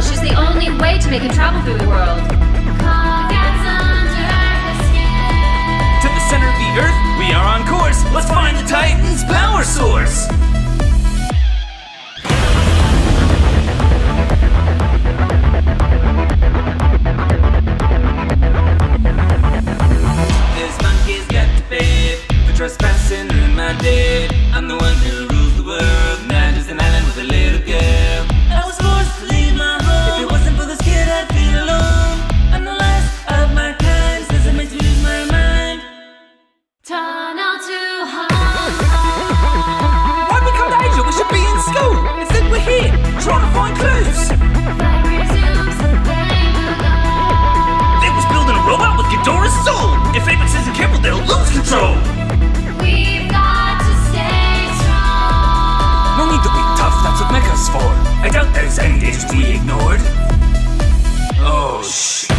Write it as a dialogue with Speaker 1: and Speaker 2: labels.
Speaker 1: she's the only way to make him travel through the world.
Speaker 2: To the center of the Earth, we are on course. Let's find the Titan's power source. There's monkeys got the babe for trespassing in my day. trying to find clues. They was building a robot with Ghidorah's soul. If Apex isn't careful, they'll lose control. No need to be tough, that's what Mecha's for. I doubt there's any issues be ignored. Oh, shit.